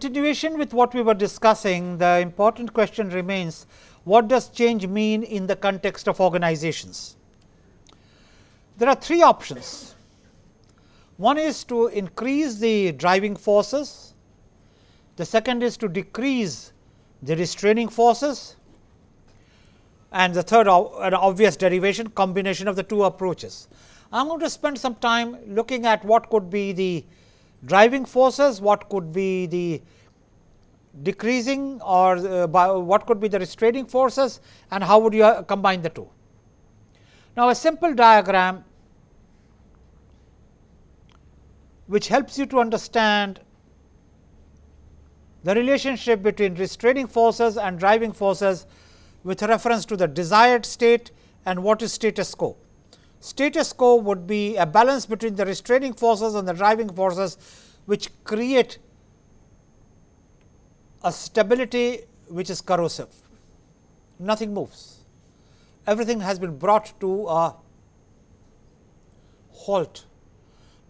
continuation with what we were discussing, the important question remains what does change mean in the context of organizations? There are three options. One is to increase the driving forces, the second is to decrease the restraining forces and the third an obvious derivation combination of the two approaches. I am going to spend some time looking at what could be the driving forces, what could be the decreasing or uh, what could be the restraining forces and how would you uh, combine the two. Now, a simple diagram which helps you to understand the relationship between restraining forces and driving forces with reference to the desired state and what is status quo. Status quo would be a balance between the restraining forces and the driving forces, which create a stability which is corrosive. Nothing moves. Everything has been brought to a halt,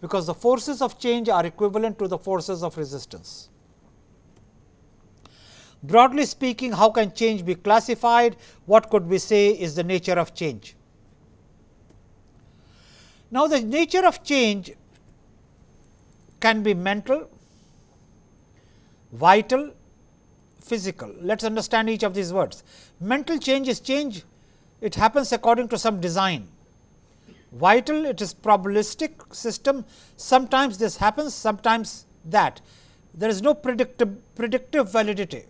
because the forces of change are equivalent to the forces of resistance. Broadly speaking, how can change be classified? What could we say is the nature of change? Now, the nature of change can be mental, vital, physical. Let us understand each of these words. Mental change is change, it happens according to some design. Vital, it is probabilistic system, sometimes this happens, sometimes that. There is no predictive, predictive validity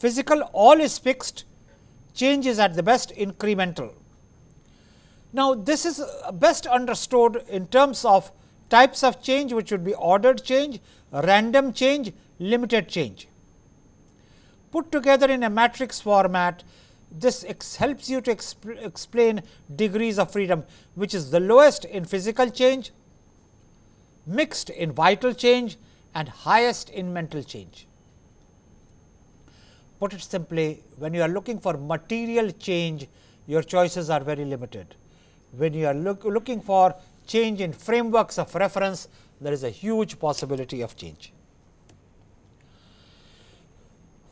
physical all is fixed, change is at the best incremental. Now, this is uh, best understood in terms of types of change which would be ordered change, random change, limited change. Put together in a matrix format, this helps you to exp explain degrees of freedom, which is the lowest in physical change, mixed in vital change and highest in mental change. Put it simply, when you are looking for material change, your choices are very limited. When you are look, looking for change in frameworks of reference, there is a huge possibility of change.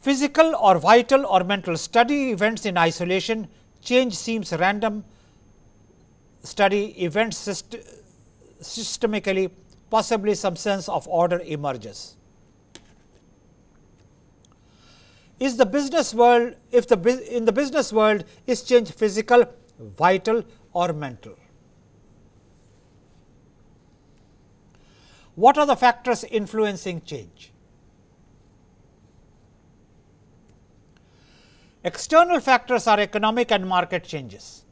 Physical or vital or mental study events in isolation, change seems random, study events syst systemically, possibly some sense of order emerges. is the business world if the in the business world is change physical, vital or mental. What are the factors influencing change? External factors are economic and market changes,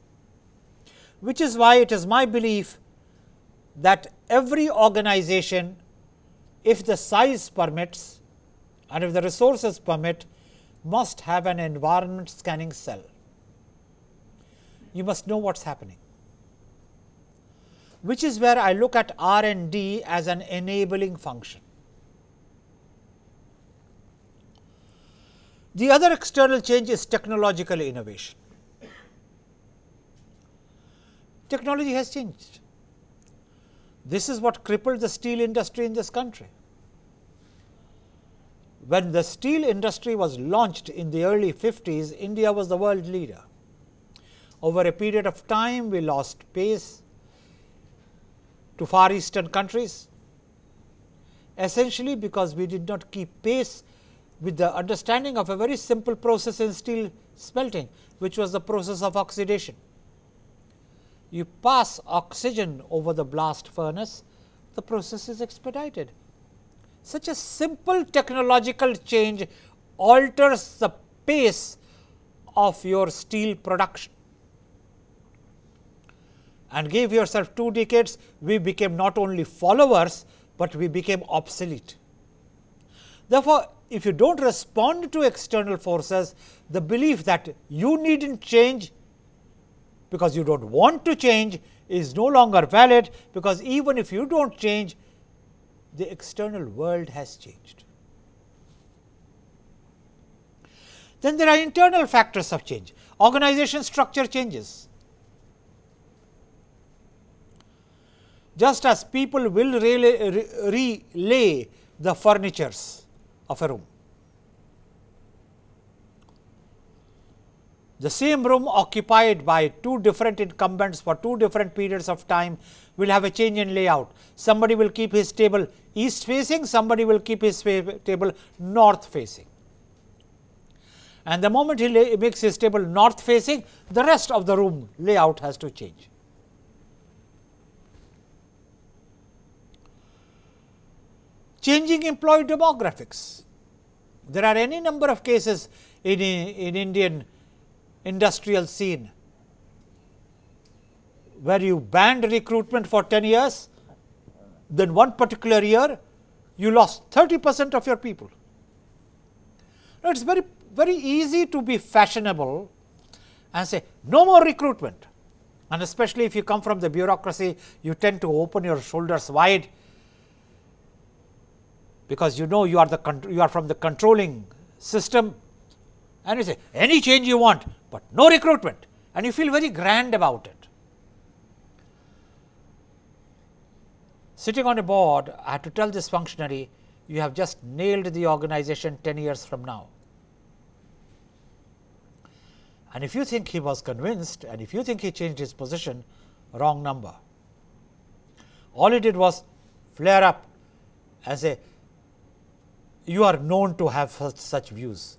which is why it is my belief that every organization, if the size permits and if the resources permit, must have an environment scanning cell. You must know what is happening, which is where I look at R and D as an enabling function. The other external change is technological innovation. Technology has changed. This is what crippled the steel industry in this country when the steel industry was launched in the early 50s, India was the world leader. Over a period of time, we lost pace to far eastern countries, essentially because we did not keep pace with the understanding of a very simple process in steel smelting, which was the process of oxidation. You pass oxygen over the blast furnace, the process is expedited such a simple technological change alters the pace of your steel production and gave yourself 2 decades, we became not only followers, but we became obsolete. Therefore, if you do not respond to external forces, the belief that you need not change because you do not want to change is no longer valid, because even if you do not change, the external world has changed. Then there are internal factors of change, organization structure changes. Just as people will relay, relay the furnitures of a room. The same room occupied by two different incumbents for two different periods of time will have a change in layout. Somebody will keep his table east facing, somebody will keep his table north facing. And the moment he makes his table north facing, the rest of the room layout has to change. Changing employee demographics. There are any number of cases in, in Indian industrial scene where you banned recruitment for 10 years, then one particular year you lost 30 percent of your people. Now, it is very, very easy to be fashionable and say no more recruitment and especially if you come from the bureaucracy, you tend to open your shoulders wide because you know you are the you are from the controlling system and you say any change you want, but no recruitment and you feel very grand about it. Sitting on a board, I had to tell this functionary, you have just nailed the organization 10 years from now. And if you think he was convinced and if you think he changed his position, wrong number. All he did was flare up and say, you are known to have such, views.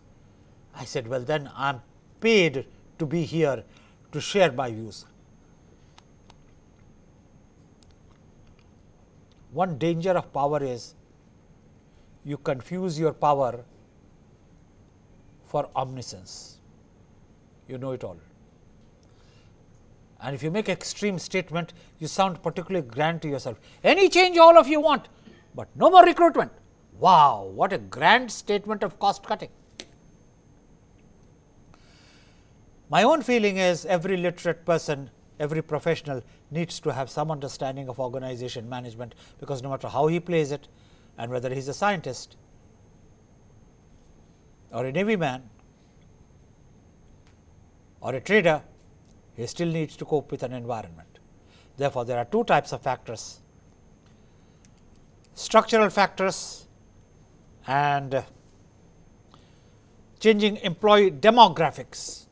I said, well then I am paid to be here to share my views. One danger of power is you confuse your power for omniscience. You know it all. And if you make extreme statement, you sound particularly grand to yourself. Any change all of you want, but no more recruitment. Wow, what a grand statement of cost cutting. My own feeling is every literate person, every professional needs to have some understanding of organization management, because no matter how he plays it and whether he is a scientist or a navy man or a trader, he still needs to cope with an environment. Therefore, there are two types of factors structural factors and changing employee demographics.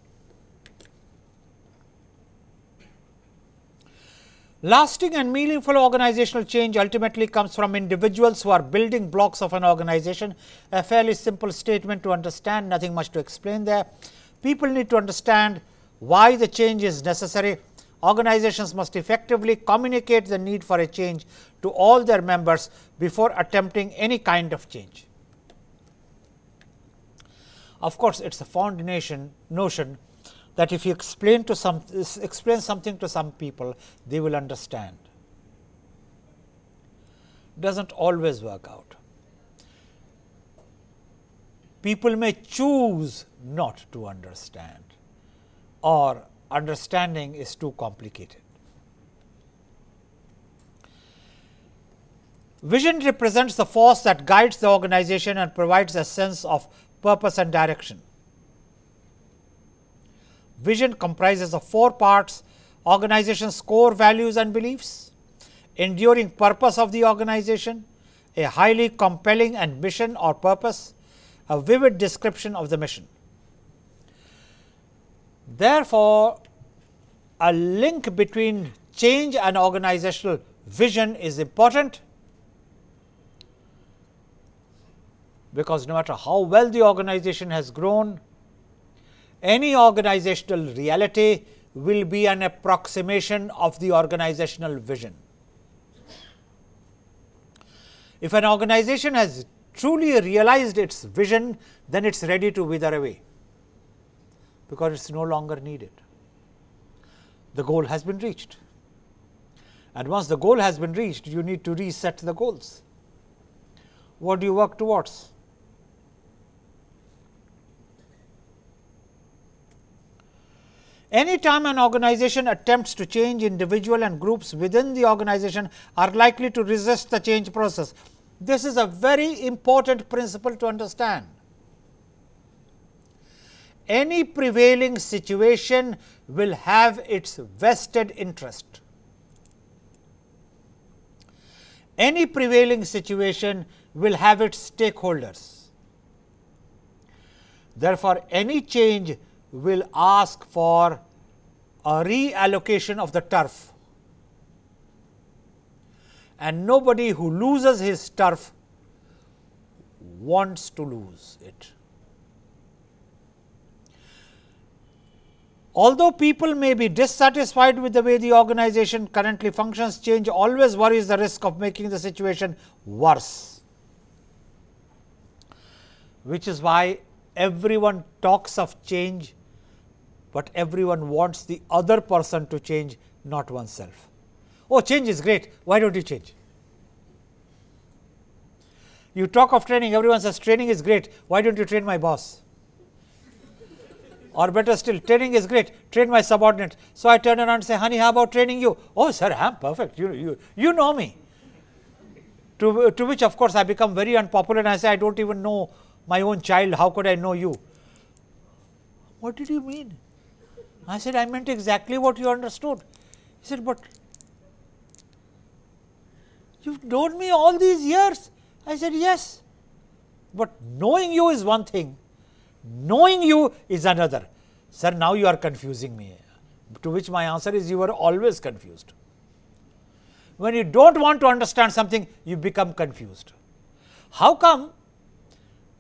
Lasting and meaningful organizational change ultimately comes from individuals who are building blocks of an organization. A fairly simple statement to understand, nothing much to explain there. People need to understand why the change is necessary. Organizations must effectively communicate the need for a change to all their members before attempting any kind of change. Of course, it is a fond nation, notion that if you explain to some explain something to some people, they will understand. Does not always work out. People may choose not to understand or understanding is too complicated. Vision represents the force that guides the organization and provides a sense of purpose and direction. Vision comprises of four parts organization's core values and beliefs, enduring purpose of the organization, a highly compelling and mission or purpose, a vivid description of the mission. Therefore, a link between change and organizational vision is important because no matter how well the organization has grown, any organizational reality will be an approximation of the organizational vision. If an organization has truly realized its vision, then it is ready to wither away, because it is no longer needed. The goal has been reached. And once the goal has been reached, you need to reset the goals. What do you work towards? Anytime an organization attempts to change individual and groups within the organization are likely to resist the change process. This is a very important principle to understand. Any prevailing situation will have its vested interest. Any prevailing situation will have its stakeholders. Therefore, any change will ask for a reallocation of the turf and nobody who loses his turf wants to lose it. Although people may be dissatisfied with the way the organization currently functions, change always worries the risk of making the situation worse, which is why everyone talks of change, but everyone wants the other person to change, not oneself. Oh, change is great, why don't you change? You talk of training, everyone says training is great, why don't you train my boss? or better still training is great, train my subordinate. So, I turn around and say honey how about training you? Oh sir I am perfect, you, you, you know me. To, to which of course, I become very unpopular and I say I do not even know my own child, how could I know you? What did you mean? I said I meant exactly what you understood. He said, but you known me all these years. I said, yes, but knowing you is one thing, knowing you is another. Sir, now you are confusing me. To which my answer is you are always confused. When you do not want to understand something, you become confused. How come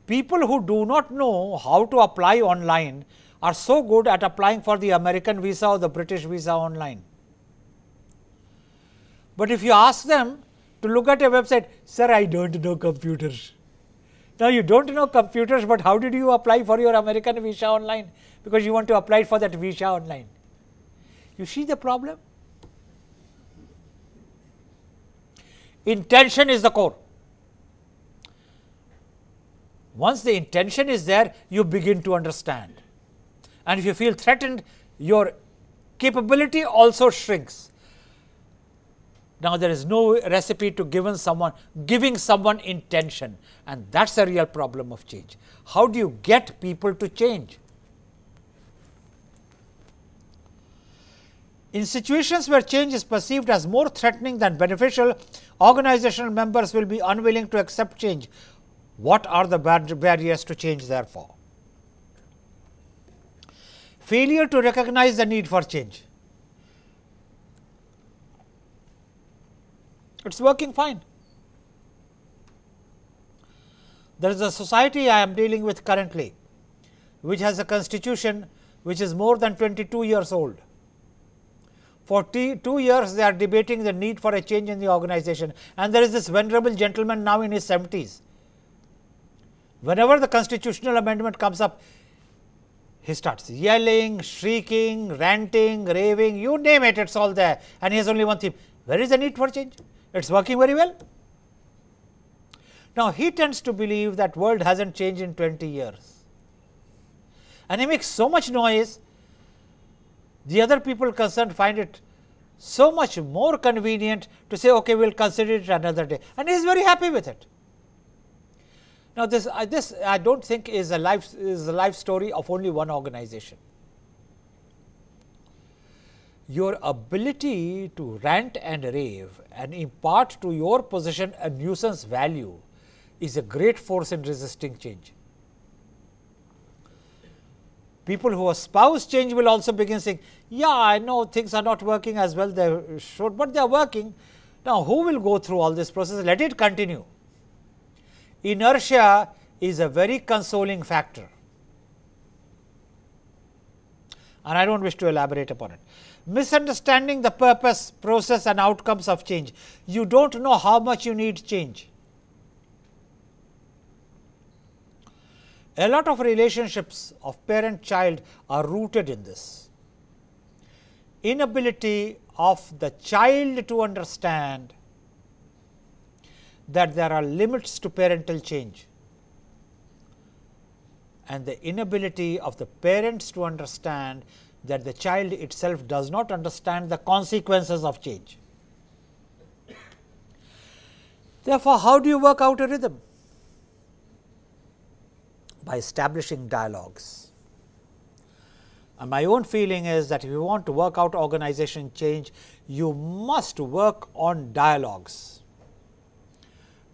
people who do not know how to apply online are so good at applying for the American visa or the British visa online? But if you ask them to look at a website, sir, I do not know computers. Now, you do not know computers, but how did you apply for your American visa online? Because you want to apply for that visa online. You see the problem? Intention is the core. Once the intention is there, you begin to understand. And if you feel threatened, your capability also shrinks. Now, there is no recipe to given someone giving someone intention and that is a real problem of change. How do you get people to change? In situations where change is perceived as more threatening than beneficial, organizational members will be unwilling to accept change. What are the barriers to change therefore? Failure to recognize the need for change. it is working fine. There is a society I am dealing with currently, which has a constitution which is more than 22 years old. For two years, they are debating the need for a change in the organization and there is this venerable gentleman now in his 70s. Whenever the constitutional amendment comes up, he starts yelling, shrieking, ranting, raving, you name it, it is all there and he has only one theme, where is the need for change? it is working very well. Now, he tends to believe that world has not changed in 20 years and he makes so much noise, the other people concerned find it so much more convenient to say, okay, we will consider it another day and he is very happy with it. Now, this, uh, this I do not think is a life is a life story of only one organization your ability to rant and rave and impart to your position a nuisance value is a great force in resisting change. People who espouse change will also begin saying, yeah, I know things are not working as well they should, but they are working. Now, who will go through all this process? Let it continue. Inertia is a very consoling factor and I do not wish to elaborate upon it misunderstanding the purpose, process and outcomes of change. You do not know how much you need change. A lot of relationships of parent child are rooted in this inability of the child to understand that there are limits to parental change and the inability of the parents to understand that the child itself does not understand the consequences of change. Therefore, how do you work out a rhythm? By establishing dialogues. And my own feeling is that if you want to work out organization change, you must work on dialogues.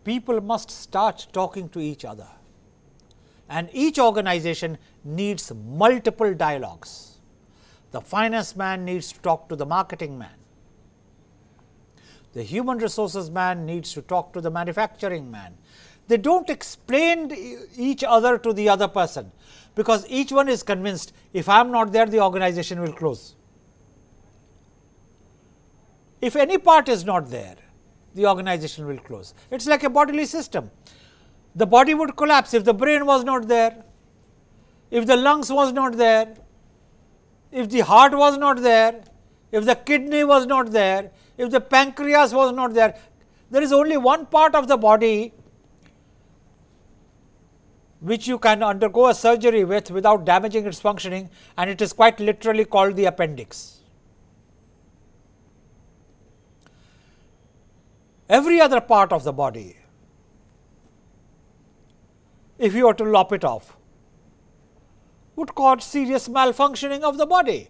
People must start talking to each other and each organization needs multiple dialogues. The finance man needs to talk to the marketing man. The human resources man needs to talk to the manufacturing man. They do not explain each other to the other person, because each one is convinced if I am not there the organization will close. If any part is not there, the organization will close. It is like a bodily system. The body would collapse if the brain was not there, if the lungs was not there, if the heart was not there, if the kidney was not there, if the pancreas was not there, there is only one part of the body which you can undergo a surgery with without damaging its functioning and it is quite literally called the appendix. Every other part of the body, if you were to lop it off, would cause serious malfunctioning of the body.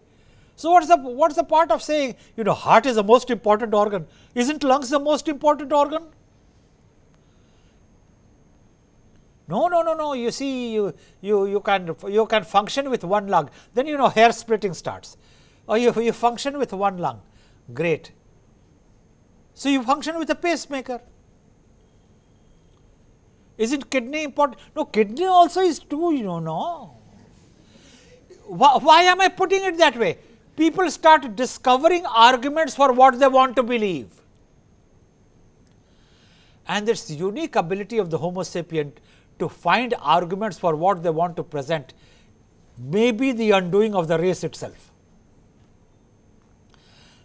So, what is the what is the part of saying you know heart is the most important organ? Isn't lungs the most important organ? No, no, no, no. You see, you you you can you can function with one lung. Then you know hair splitting starts, or you you function with one lung. Great. So, you function with a pacemaker. Isn't kidney important? No, kidney also is too, you know, no. Why, why am I putting it that way? People start discovering arguments for what they want to believe. And this unique ability of the Homo sapien to find arguments for what they want to present may be the undoing of the race itself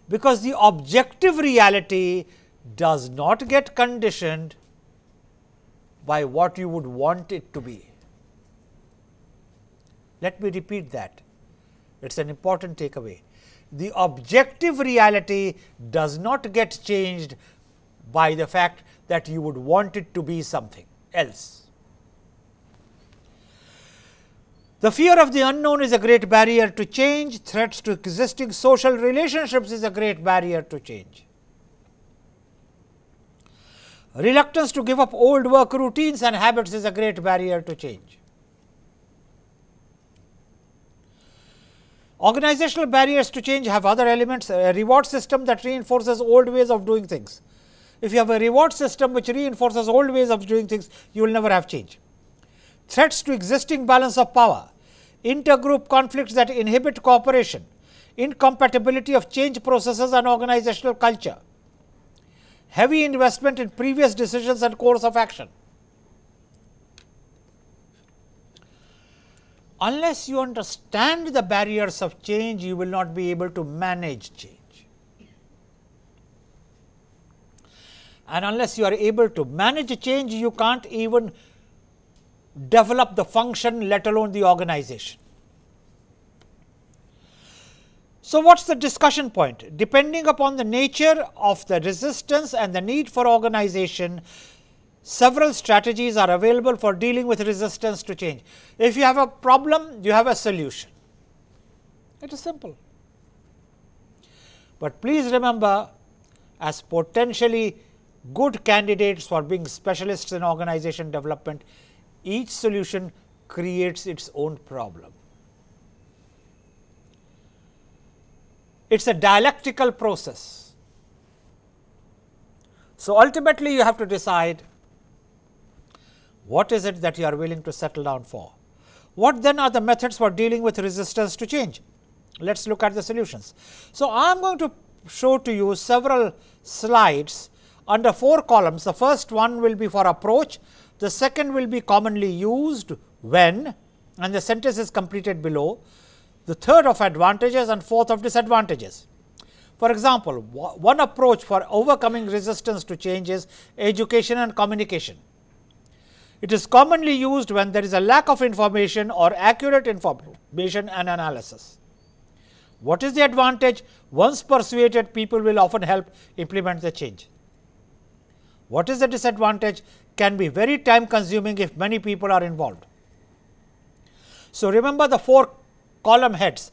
because the objective reality does not get conditioned by what you would want it to be. Let me repeat that, it is an important takeaway. The objective reality does not get changed by the fact that you would want it to be something else. The fear of the unknown is a great barrier to change, threats to existing social relationships is a great barrier to change. Reluctance to give up old work routines and habits is a great barrier to change. Organizational barriers to change have other elements, a reward system that reinforces old ways of doing things. If you have a reward system which reinforces old ways of doing things, you will never have change threats to existing balance of power, intergroup conflicts that inhibit cooperation, incompatibility of change processes and organizational culture, heavy investment in previous decisions and course of action. Unless you understand the barriers of change, you will not be able to manage change. And unless you are able to manage change, you can't even develop the function let alone the organization. So, what is the discussion point? Depending upon the nature of the resistance and the need for organization, several strategies are available for dealing with resistance to change. If you have a problem, you have a solution. It is simple. But please remember as potentially good candidates for being specialists in organization development, each solution creates its own problem. It is a dialectical process. So, ultimately you have to decide what is it that you are willing to settle down for. What then are the methods for dealing with resistance to change? Let us look at the solutions. So, I am going to show to you several slides under four columns. The first one will be for approach, the second will be commonly used when and the sentence is completed below. The third of advantages and fourth of disadvantages. For example, one approach for overcoming resistance to change is education and communication. It is commonly used when there is a lack of information or accurate information and analysis. What is the advantage? Once persuaded, people will often help implement the change. What is the disadvantage? Can be very time consuming if many people are involved. So, remember the four column heads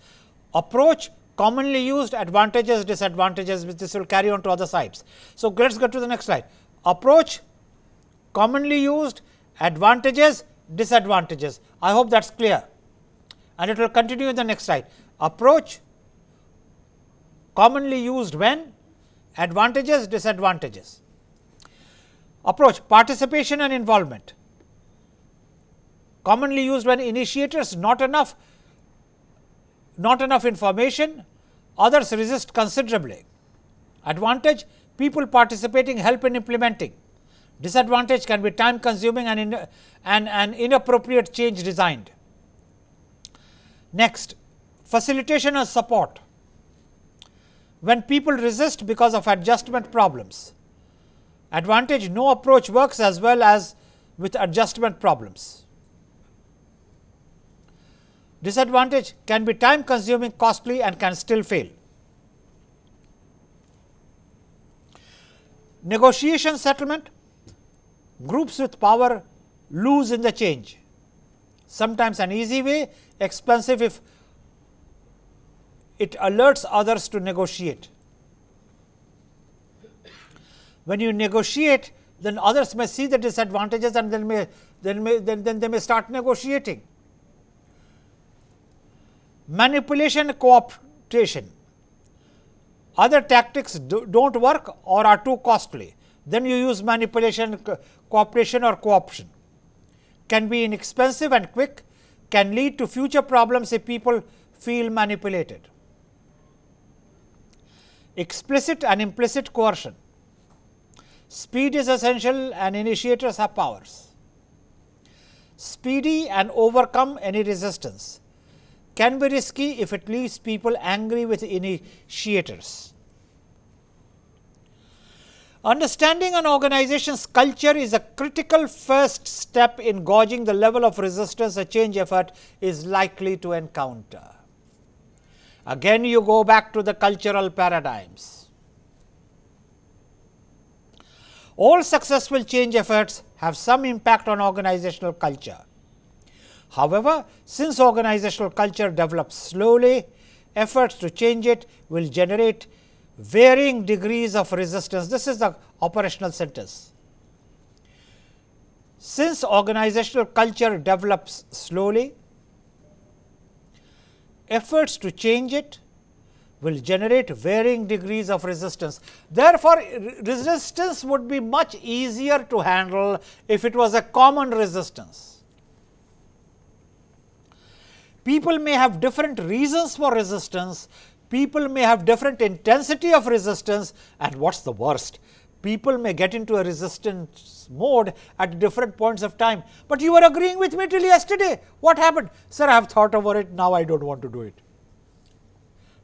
approach commonly used advantages disadvantages which this will carry on to other sides. So, let us go to the next slide approach commonly used, advantages, disadvantages. I hope that is clear and it will continue in the next slide. Approach commonly used when, advantages, disadvantages. Approach participation and involvement commonly used when initiators not enough not enough information, others resist considerably. Advantage people participating help in implementing. Disadvantage can be time consuming and, in, and, and inappropriate change designed. Next, facilitation and support. When people resist because of adjustment problems. Advantage no approach works as well as with adjustment problems. Disadvantage can be time consuming, costly and can still fail. Negotiation settlement groups with power lose in the change. Sometimes an easy way, expensive if it alerts others to negotiate. When you negotiate, then others may see the disadvantages and then may then may then, then they may start negotiating manipulation cooptation. Other tactics do not work or are too costly, then you use manipulation, co cooperation or co-option. Can be inexpensive and quick, can lead to future problems if people feel manipulated. Explicit and implicit coercion. Speed is essential and initiators have powers. Speedy and overcome any resistance can be risky if it leaves people angry with initiators. Understanding an organization's culture is a critical first step in gauging the level of resistance a change effort is likely to encounter. Again you go back to the cultural paradigms. All successful change efforts have some impact on organizational culture. However, since organizational culture develops slowly, efforts to change it will generate varying degrees of resistance. This is the operational sentence. Since organizational culture develops slowly, efforts to change it will generate varying degrees of resistance. Therefore, resistance would be much easier to handle if it was a common resistance. People may have different reasons for resistance, people may have different intensity of resistance and what is the worst? People may get into a resistance mode at different points of time, but you were agreeing with me till yesterday. What happened? Sir, I have thought over it, now I do not want to do it.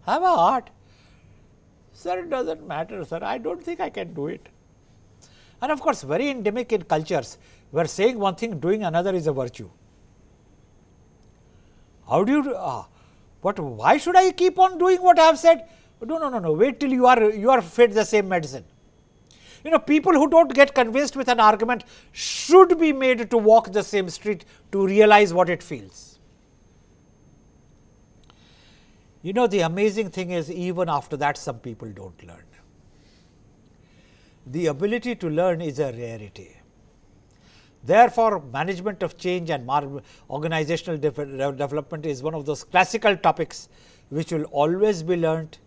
Have a heart. Sir, it does not matter, sir, I do not think I can do it. And of course, very endemic in cultures where saying one thing, doing another is a virtue. How do you, uh, but why should I keep on doing what I have said? No, no, no, no, wait till you are, you are fed the same medicine. You know, people who do not get convinced with an argument should be made to walk the same street to realize what it feels. You know, the amazing thing is even after that some people do not learn. The ability to learn is a rarity. Therefore, management of change and organizational de development is one of those classical topics which will always be learnt,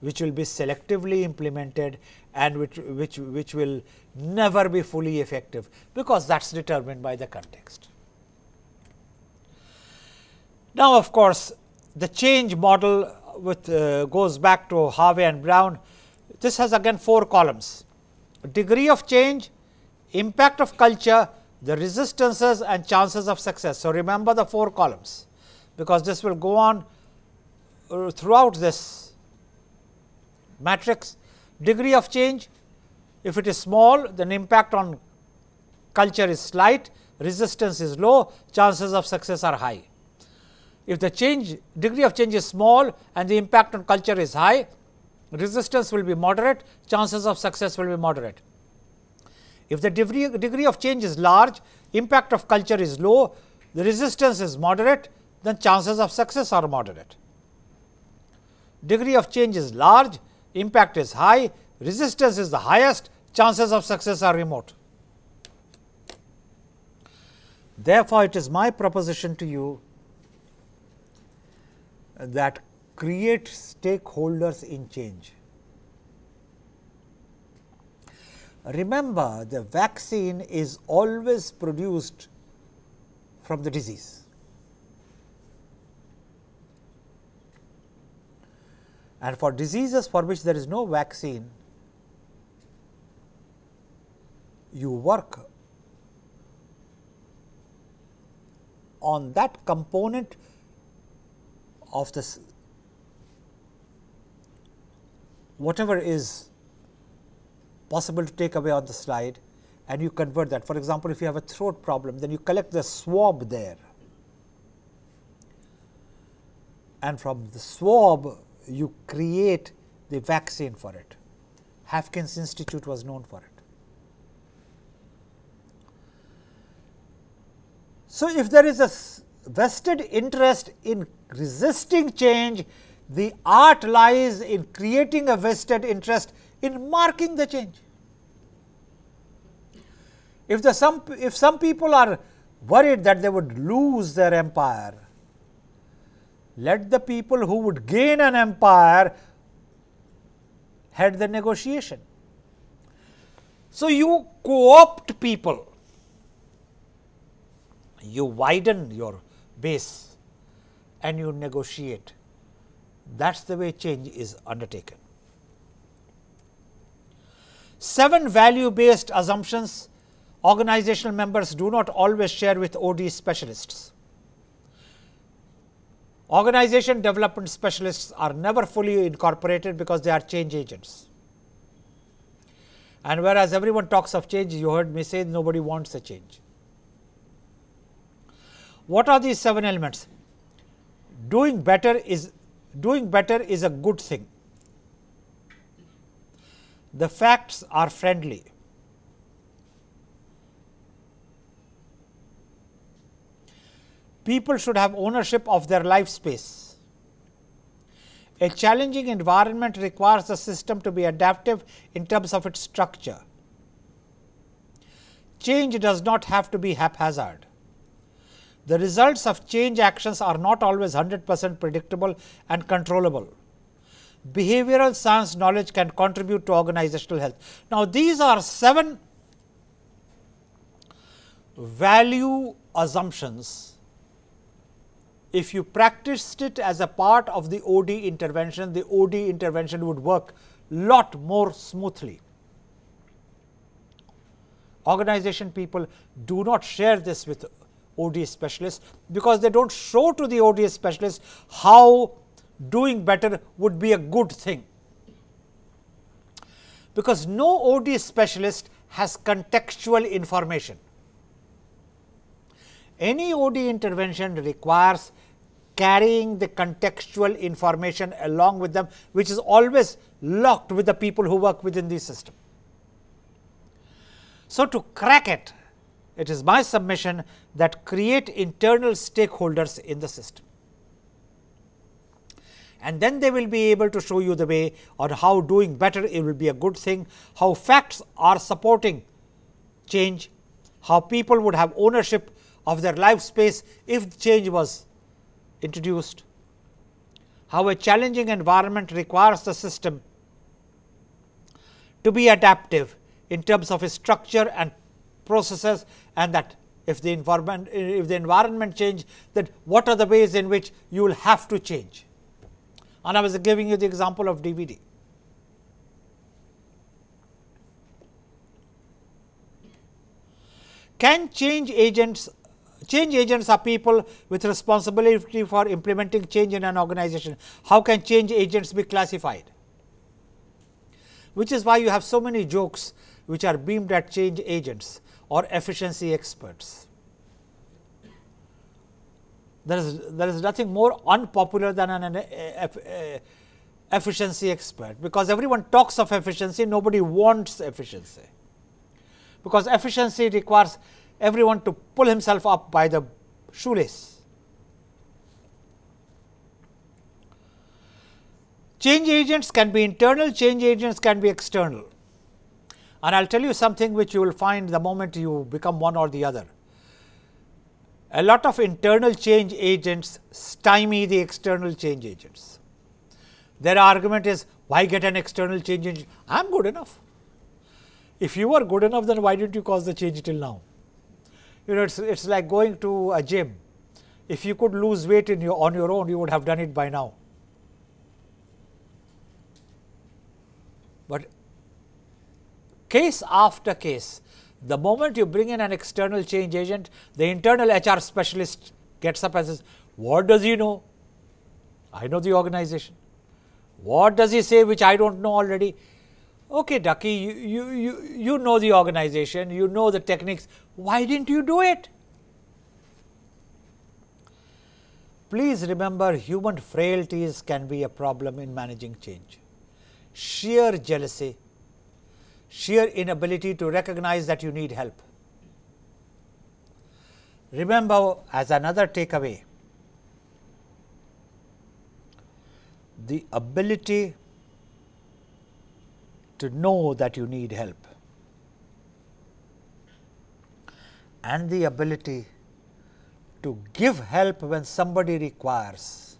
which will be selectively implemented and which, which, which will never be fully effective, because that is determined by the context. Now, of course, the change model with uh, goes back to Harvey and Brown. This has again four columns, degree of change, impact of culture, the resistances and chances of success. So, remember the four columns, because this will go on uh, throughout this matrix. Degree of change, if it is small, then impact on culture is slight, resistance is low, chances of success are high. If the change degree of change is small and the impact on culture is high, resistance will be moderate, chances of success will be moderate. If the degree, degree of change is large, impact of culture is low, the resistance is moderate, then chances of success are moderate. Degree of change is large, impact is high, resistance is the highest, chances of success are remote. Therefore, it is my proposition to you that create stakeholders in change. Remember, the vaccine is always produced from the disease. And for diseases for which there is no vaccine, you work on that component of this whatever is possible to take away on the slide and you convert that. For example, if you have a throat problem, then you collect the swab there. And from the swab, you create the vaccine for it. Haffkine Institute was known for it. So, if there is a vested interest in resisting change, the art lies in creating a vested interest in marking the change. If the some if some people are worried that they would lose their empire, let the people who would gain an empire head the negotiation. So, you co-opt people, you widen your base and you negotiate. That is the way change is undertaken. Seven value based assumptions organizational members do not always share with OD specialists. Organization development specialists are never fully incorporated because they are change agents. And whereas everyone talks of change, you heard me say nobody wants a change. What are these seven elements? Doing better is doing better is a good thing the facts are friendly. People should have ownership of their life space. A challenging environment requires the system to be adaptive in terms of its structure. Change does not have to be haphazard. The results of change actions are not always 100 percent predictable and controllable behavioral science knowledge can contribute to organizational health. Now, these are seven value assumptions. If you practiced it as a part of the OD intervention, the OD intervention would work lot more smoothly. Organization people do not share this with OD specialists, because they do not show to the OD specialists how doing better would be a good thing. Because no OD specialist has contextual information. Any OD intervention requires carrying the contextual information along with them, which is always locked with the people who work within the system. So, to crack it, it is my submission that create internal stakeholders in the system. And then they will be able to show you the way or how doing better it will be a good thing, how facts are supporting change, how people would have ownership of their life space if change was introduced, how a challenging environment requires the system to be adaptive in terms of its structure and processes and that if the environment if the environment change that what are the ways in which you will have to change and I was giving you the example of DVD. Can change agents change agents are people with responsibility for implementing change in an organization. How can change agents be classified? Which is why you have so many jokes which are beamed at change agents or efficiency experts. There is, there is nothing more unpopular than an, an efficiency expert, because everyone talks of efficiency, nobody wants efficiency. Because efficiency requires everyone to pull himself up by the shoelace. Change agents can be internal, change agents can be external. And I will tell you something which you will find the moment you become one or the other a lot of internal change agents stymie the external change agents. Their argument is why get an external change agent? I am good enough. If you were good enough, then why didn't you cause the change till now? You know, it's, it's like going to a gym. If you could lose weight in your, on your own, you would have done it by now. But case after case, the moment you bring in an external change agent, the internal HR specialist gets up and says, What does he know? I know the organization. What does he say which I don't know already? Okay, Ducky, you, you, you, you know the organization, you know the techniques. Why didn't you do it? Please remember human frailties can be a problem in managing change. Sheer jealousy, sheer inability to recognize that you need help. Remember as another takeaway, the ability to know that you need help and the ability to give help when somebody requires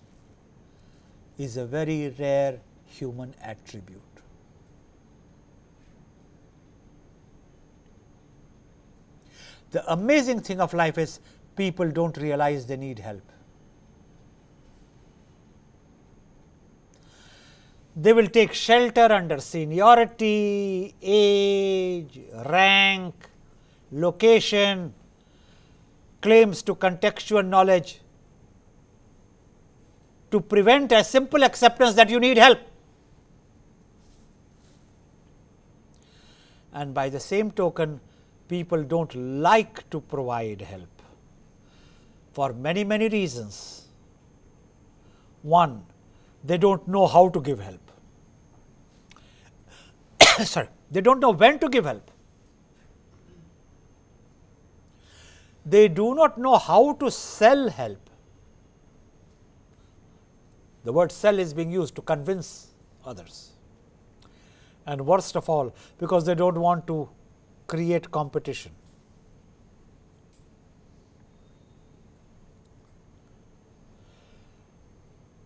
is a very rare human attribute. The amazing thing of life is people do not realize they need help. they will take shelter under seniority, age, rank, location, claims to contextual knowledge to prevent a simple acceptance that you need help. And by the same token, people do not like to provide help for many, many reasons. One, they do not know how to give help. Sorry, they do not know when to give help. They do not know how to sell help. The word sell is being used to convince others. And worst of all, because they do not want to create competition.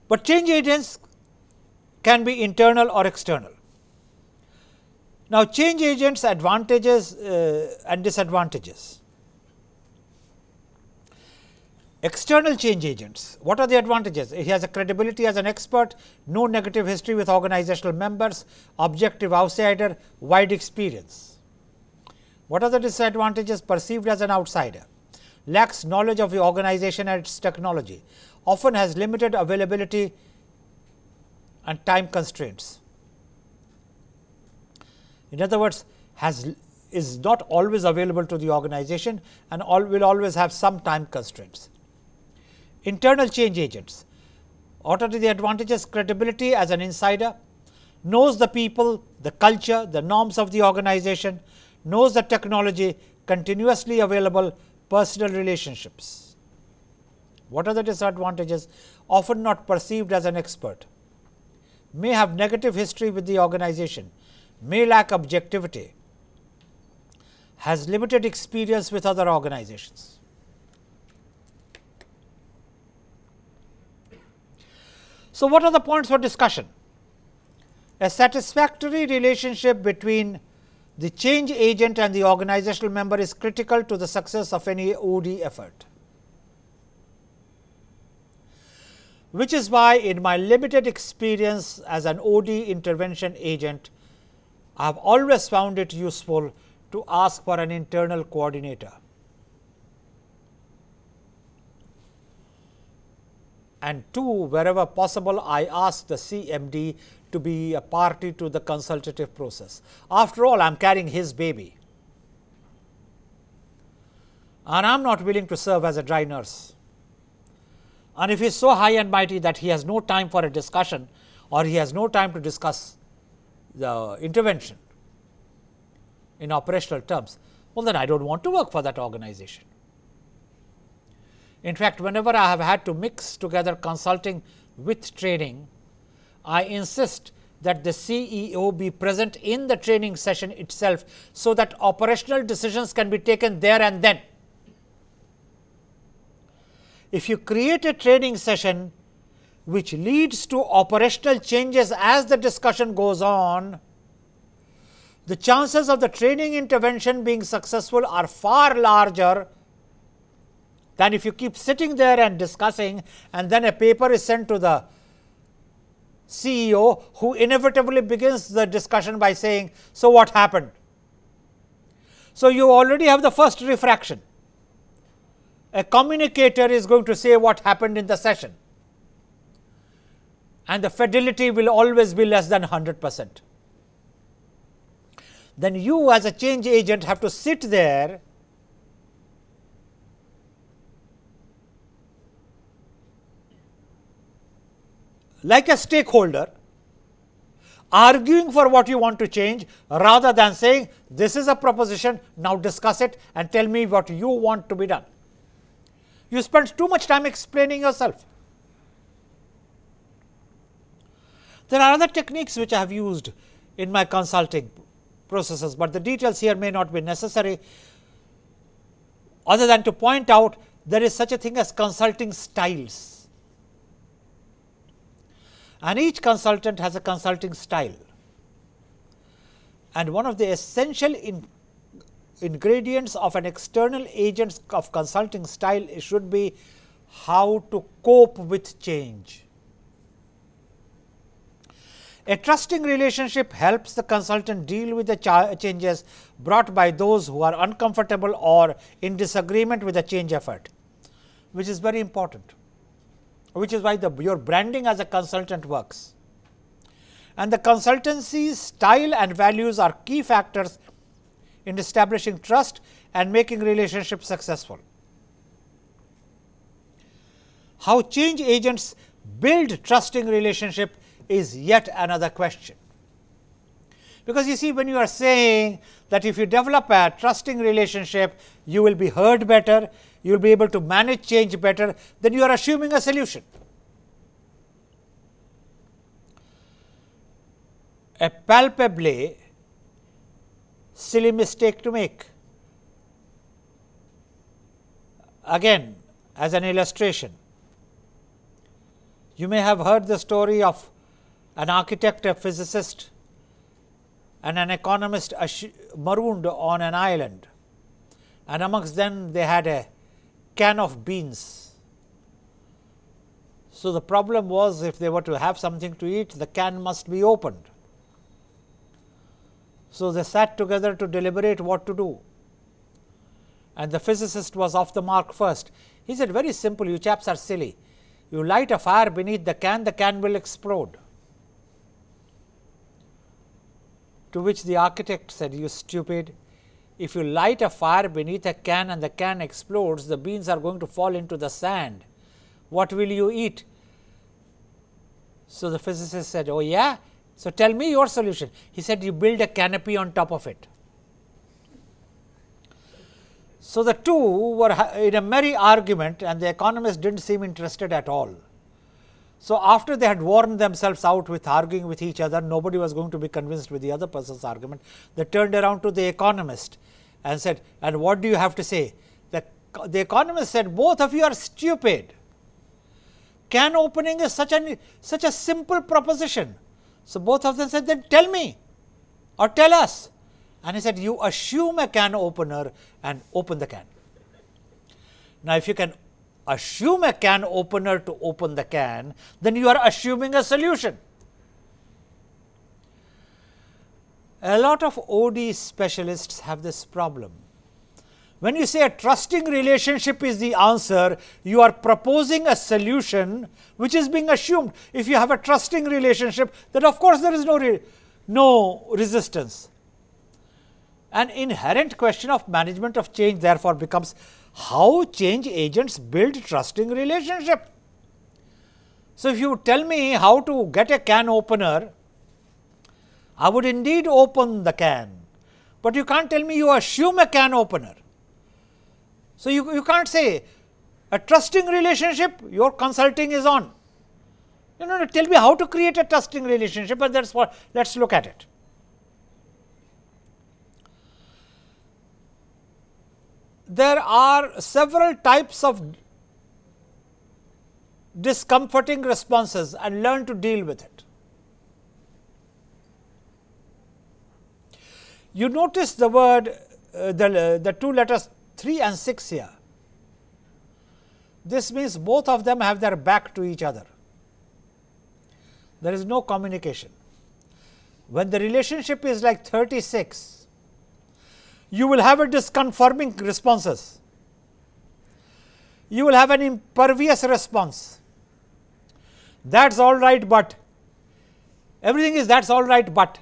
But change agents can be internal or external. Now, change agents advantages uh, and disadvantages. External change agents, what are the advantages? He has a credibility as an expert, no negative history with organizational members, objective outsider, wide experience. What are the disadvantages? Perceived as an outsider, lacks knowledge of the organization and its technology, often has limited availability and time constraints. In other words, has is not always available to the organization and all will always have some time constraints. Internal change agents. What are the advantages? Credibility as an insider, knows the people, the culture, the norms of the organization, knows the technology, continuously available personal relationships. What are the disadvantages? Often not perceived as an expert, may have negative history with the organization, may lack objectivity, has limited experience with other organizations. So, what are the points for discussion? A satisfactory relationship between the change agent and the organizational member is critical to the success of any OD effort. which is why in my limited experience as an OD intervention agent, I have always found it useful to ask for an internal coordinator. And two, wherever possible, I ask the CMD to be a party to the consultative process. After all, I am carrying his baby and I am not willing to serve as a dry nurse. And if he is so high and mighty that he has no time for a discussion or he has no time to discuss the intervention in operational terms, well then I do not want to work for that organization. In fact, whenever I have had to mix together consulting with training, I insist that the CEO be present in the training session itself, so that operational decisions can be taken there and then. If you create a training session which leads to operational changes as the discussion goes on, the chances of the training intervention being successful are far larger than if you keep sitting there and discussing and then a paper is sent to the CEO who inevitably begins the discussion by saying, So, what happened? So, you already have the first refraction. A communicator is going to say what happened in the session and the fidelity will always be less than 100 percent. Then you as a change agent have to sit there like a stakeholder arguing for what you want to change rather than saying this is a proposition now discuss it and tell me what you want to be done. You spend too much time explaining yourself. There are other techniques which I have used in my consulting processes, but the details here may not be necessary other than to point out there is such a thing as consulting styles and each consultant has a consulting style. And one of the essential in ingredients of an external agent of consulting style should be how to cope with change. A trusting relationship helps the consultant deal with the changes brought by those who are uncomfortable or in disagreement with the change effort, which is very important, which is why the, your branding as a consultant works. And the consultancy's style and values are key factors in establishing trust and making relationships successful. How change agents build trusting relationship is yet another question. Because you see when you are saying that if you develop a trusting relationship, you will be heard better, you will be able to manage change better, then you are assuming a solution. A palpably silly mistake to make. Again, as an illustration, you may have heard the story of an architect, a physicist and an economist marooned on an island and amongst them they had a can of beans. So, the problem was if they were to have something to eat the can must be opened. So, they sat together to deliberate what to do and the physicist was off the mark first. He said very simple you chaps are silly. You light a fire beneath the can the can will explode. To which the architect said, You stupid, if you light a fire beneath a can and the can explodes, the beans are going to fall into the sand. What will you eat? So the physicist said, Oh, yeah? So tell me your solution. He said, You build a canopy on top of it. So the two were in a merry argument, and the economist didn't seem interested at all. So, after they had worn themselves out with arguing with each other, nobody was going to be convinced with the other person's argument. They turned around to the economist and said, and what do you have to say? The, the economist said, both of you are stupid. Can opening is such, an, such a simple proposition. So, both of them said, then tell me or tell us. And he said, you assume a can opener and open the can. Now, if you can assume a can opener to open the can, then you are assuming a solution. A lot of OD specialists have this problem. When you say a trusting relationship is the answer, you are proposing a solution which is being assumed. If you have a trusting relationship, then of course there is no, re no resistance. An inherent question of management of change therefore becomes how change agents build trusting relationship. So, if you tell me how to get a can opener, I would indeed open the can, but you can't tell me you assume a can opener. So, you, you can't say a trusting relationship your consulting is on. You know, tell me how to create a trusting relationship and that is what let us look at it. There are several types of discomforting responses and learn to deal with it. You notice the word, uh, the, uh, the two letters 3 and 6 here. This means both of them have their back to each other. There is no communication. When the relationship is like 36, you will have a disconfirming responses. You will have an impervious response. That's all right, but everything is that's all right, but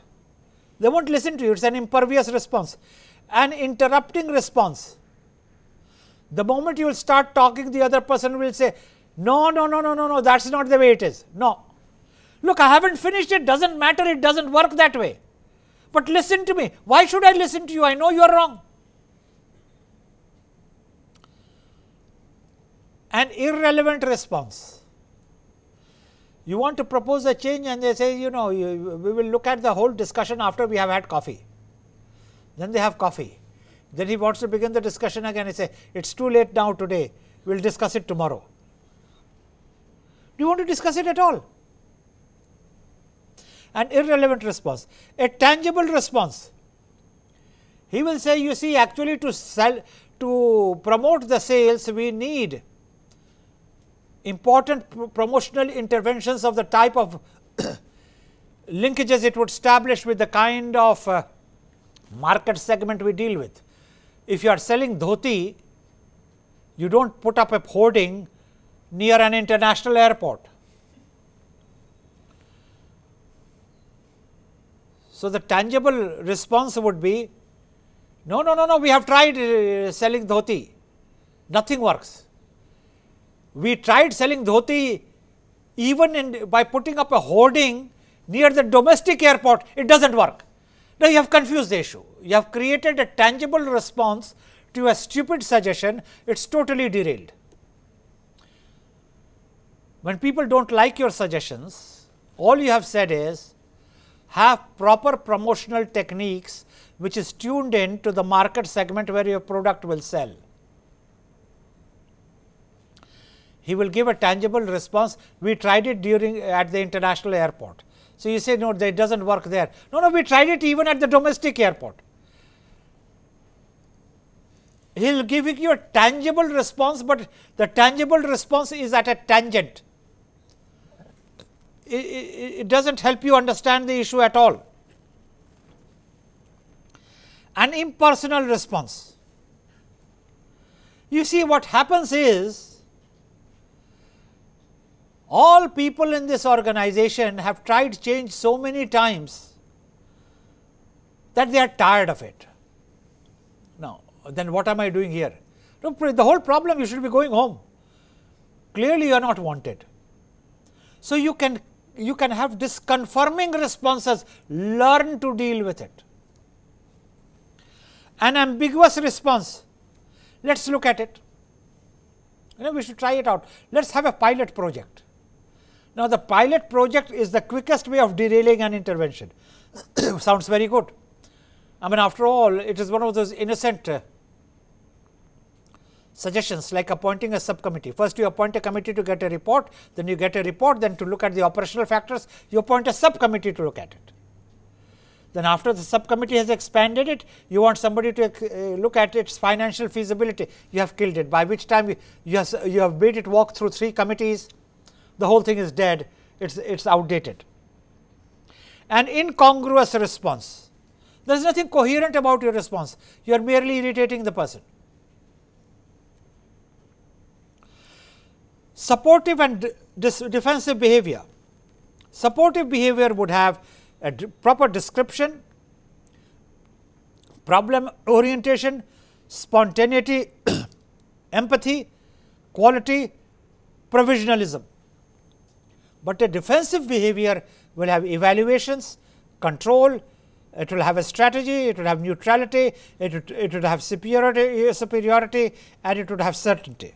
they won't listen to you. It's an impervious response. An interrupting response. The moment you will start talking, the other person will say, No, no, no, no, no, no, that's not the way it is. No. Look, I haven't finished it, doesn't matter, it doesn't work that way. But listen to me. Why should I listen to you? I know you are wrong. An irrelevant response you want to propose a change and they say, you know, you, we will look at the whole discussion after we have had coffee. Then they have coffee. Then he wants to begin the discussion again. He say, it's too late now today. We'll discuss it tomorrow. Do you want to discuss it at all? An irrelevant response. A tangible response. He will say, you see, actually to sell, to promote the sales, we need important pr promotional interventions of the type of linkages it would establish with the kind of uh, market segment we deal with. If you are selling dhoti, you do not put up a hoarding near an international airport. So, the tangible response would be no, no, no, no, we have tried uh, selling dhoti, nothing works. We tried selling dhoti even in, by putting up a hoarding near the domestic airport, it does not work. Now, you have confused the issue. You have created a tangible response to a stupid suggestion, it is totally derailed. When people do not like your suggestions, all you have said is have proper promotional techniques which is tuned in to the market segment where your product will sell. he will give a tangible response. We tried it during at the international airport. So, you say no that does not work there. No, no we tried it even at the domestic airport. He will give you a tangible response, but the tangible response is at a tangent. It, it, does not help you understand the issue at all. An impersonal response. You see what happens is all people in this organization have tried change so many times that they are tired of it. Now, then what am I doing here? The whole problem you should be going home. Clearly, you are not wanted. So, you can you can have disconfirming responses, learn to deal with it. An ambiguous response, let us look at it. You know, we should try it out. Let us have a pilot project. Now, the pilot project is the quickest way of derailing an intervention. Sounds very good. I mean, after all, it is one of those innocent uh, suggestions like appointing a subcommittee. First, you appoint a committee to get a report, then you get a report, then to look at the operational factors, you appoint a subcommittee to look at it. Then, after the subcommittee has expanded it, you want somebody to uh, look at its financial feasibility. You have killed it, by which time you, you, have, you have made it walk through three committees the whole thing is dead, it's, it's outdated. An incongruous response. There is nothing coherent about your response, you are merely irritating the person. Supportive and defensive behavior. Supportive behavior would have a proper description, problem orientation, spontaneity, empathy, quality, provisionalism but a defensive behavior will have evaluations, control, it will have a strategy, it will have neutrality, it would, it would have superiority, superiority and it would have certainty.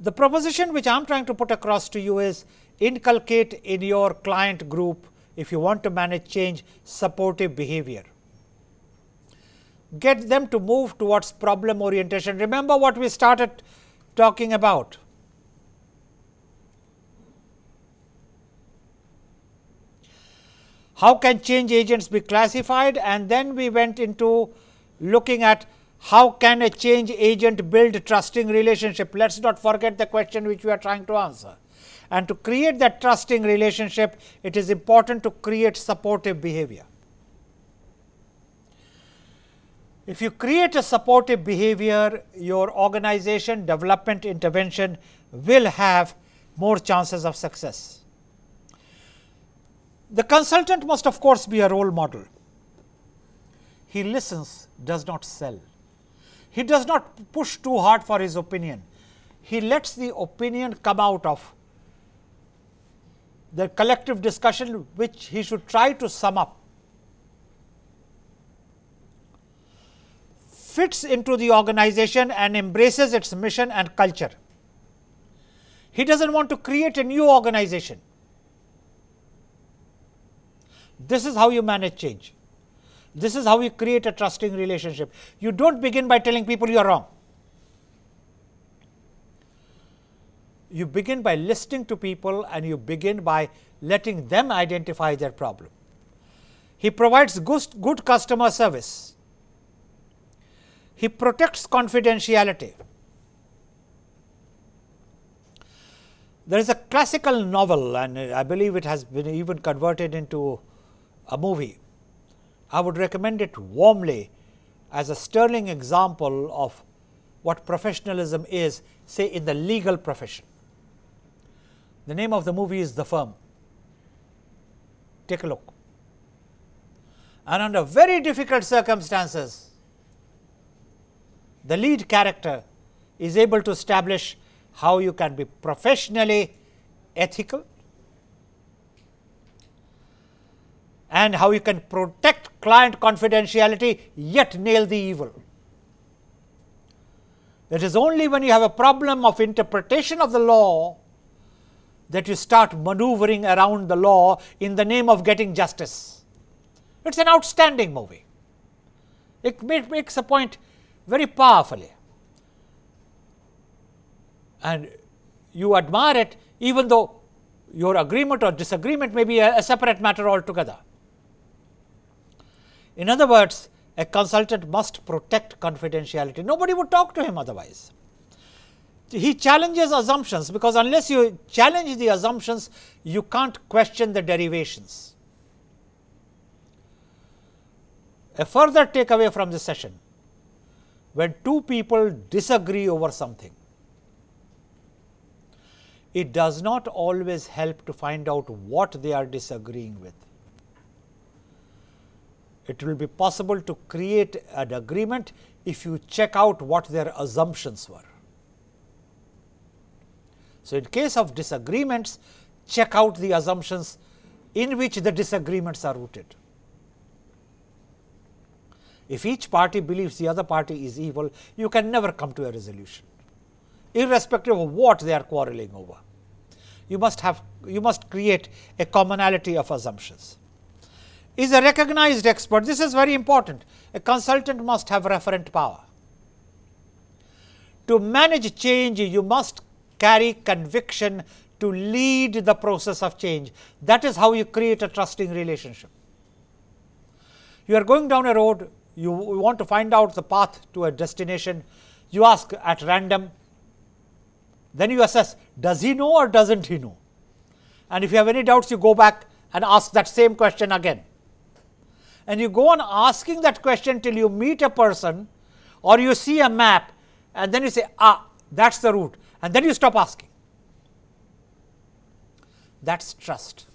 The proposition which I am trying to put across to you is inculcate in your client group if you want to manage change supportive behavior. Get them to move towards problem orientation. Remember what we started talking about. How can change agents be classified and then we went into looking at how can a change agent build trusting relationship. Let us not forget the question which we are trying to answer. And to create that trusting relationship, it is important to create supportive behavior. If you create a supportive behavior, your organization development intervention will have more chances of success. The consultant must of course be a role model. He listens, does not sell. He does not push too hard for his opinion. He lets the opinion come out of the collective discussion which he should try to sum up. Fits into the organization and embraces its mission and culture. He does not want to create a new organization. This is how you manage change. This is how you create a trusting relationship. You do not begin by telling people you are wrong. You begin by listening to people and you begin by letting them identify their problem. He provides good customer service. He protects confidentiality. There is a classical novel and I believe it has been even converted into a movie. I would recommend it warmly as a sterling example of what professionalism is say in the legal profession. The name of the movie is The Firm. Take a look. And under very difficult circumstances, the lead character is able to establish how you can be professionally ethical and how you can protect client confidentiality yet nail the evil. It is only when you have a problem of interpretation of the law that you start maneuvering around the law in the name of getting justice. It is an outstanding movie. It makes a point very powerfully and you admire it even though your agreement or disagreement may be a, a separate matter altogether. In other words, a consultant must protect confidentiality. Nobody would talk to him otherwise. He challenges assumptions because unless you challenge the assumptions, you can't question the derivations. A further takeaway from this session when two people disagree over something, it does not always help to find out what they are disagreeing with. It will be possible to create an agreement if you check out what their assumptions were. So, in case of disagreements, check out the assumptions in which the disagreements are rooted. If each party believes the other party is evil, you can never come to a resolution, irrespective of what they are quarreling over. You must have you must create a commonality of assumptions. Is a recognized expert, this is very important. A consultant must have referent power. To manage change, you must carry conviction to lead the process of change. That is how you create a trusting relationship. You are going down a road, you want to find out the path to a destination, you ask at random, then you assess does he know or doesn't he know. And if you have any doubts, you go back and ask that same question again. And you go on asking that question till you meet a person or you see a map and then you say, ah, that's the route, and then you stop asking. That's trust.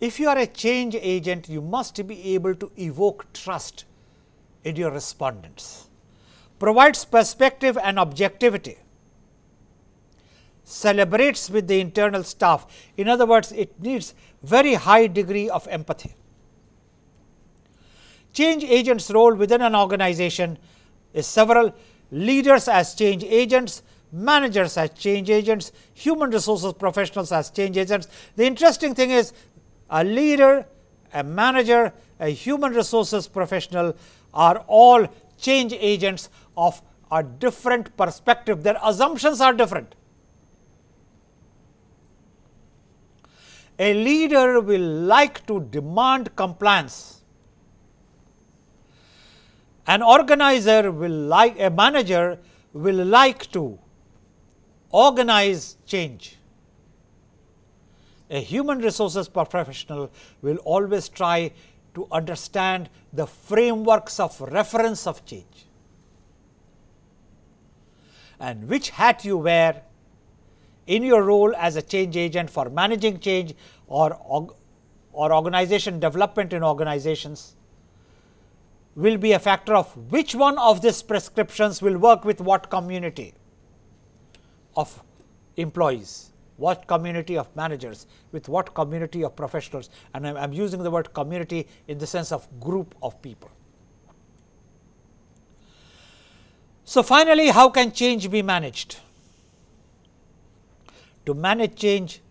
If you are a change agent, you must be able to evoke trust in your respondents, provides perspective and objectivity, celebrates with the internal staff. In other words, it needs very high degree of empathy. Change agents role within an organization is several leaders as change agents, managers as change agents, human resources professionals as change agents. The interesting thing is a leader, a manager, a human resources professional are all change agents of a different perspective. Their assumptions are different. A leader will like to demand compliance. An organizer will like, a manager will like to organize change. A human resources professional will always try to understand the frameworks of reference of change. And which hat you wear in your role as a change agent for managing change or, or organization development in organizations will be a factor of which one of these prescriptions will work with what community of employees, what community of managers, with what community of professionals and I am using the word community in the sense of group of people. So, finally, how can change be managed? To manage change,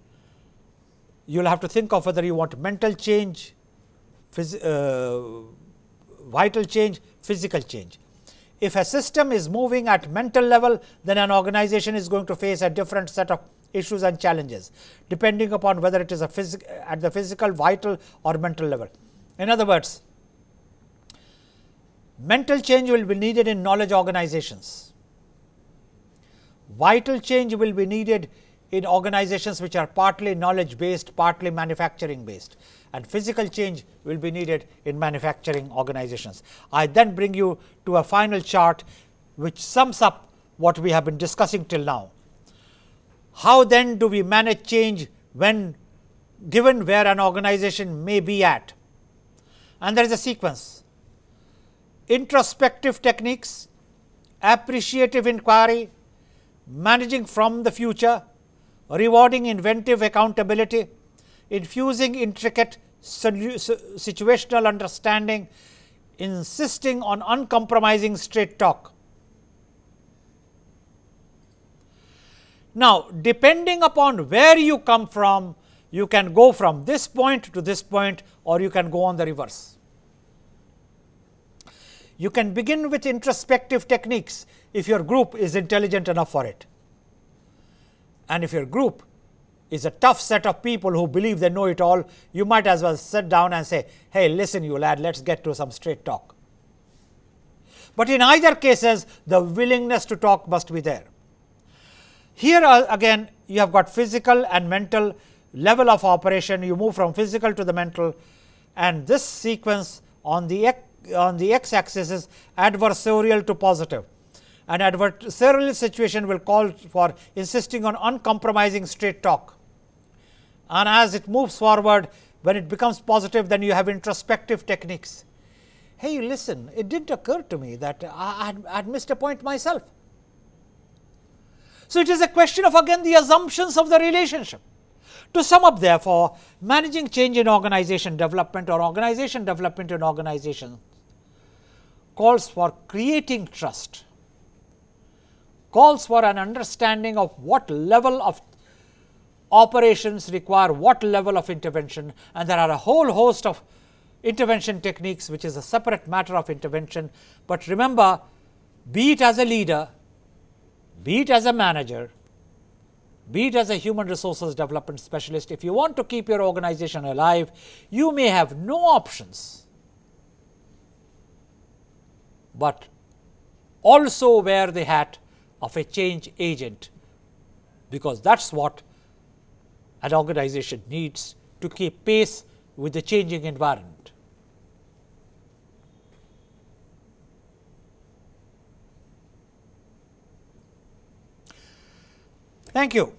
you will have to think of whether you want mental change, uh, vital change, physical change. If a system is moving at mental level, then an organization is going to face a different set of issues and challenges, depending upon whether it is a at the physical, vital or mental level. In other words, mental change will be needed in knowledge organizations. Vital change will be needed in organizations which are partly knowledge based, partly manufacturing based and physical change will be needed in manufacturing organizations. I then bring you to a final chart which sums up what we have been discussing till now. How then do we manage change when given where an organization may be at? And there is a sequence introspective techniques, appreciative inquiry, managing from the future, rewarding inventive accountability, infusing intricate situational understanding, insisting on uncompromising straight talk. Now, depending upon where you come from, you can go from this point to this point or you can go on the reverse. You can begin with introspective techniques if your group is intelligent enough for it and if your group is a tough set of people who believe they know it all, you might as well sit down and say, hey, listen, you lad, let's get to some straight talk. But in either cases, the willingness to talk must be there. Here uh, again, you have got physical and mental level of operation. You move from physical to the mental, and this sequence on the on the x axis is adversarial to positive. An adversarial situation will call for insisting on uncompromising straight talk. And as it moves forward, when it becomes positive, then you have introspective techniques. Hey, listen, it didn't occur to me that I had, I had missed a point myself. So, it is a question of again the assumptions of the relationship. To sum up therefore, managing change in organization development or organization development in organization calls for creating trust calls for an understanding of what level of operations require what level of intervention and there are a whole host of intervention techniques which is a separate matter of intervention. But remember be it as a leader, be it as a manager, be it as a human resources development specialist, if you want to keep your organization alive, you may have no options, but also wear the hat of a change agent, because that is what an organization needs to keep pace with the changing environment. Thank you.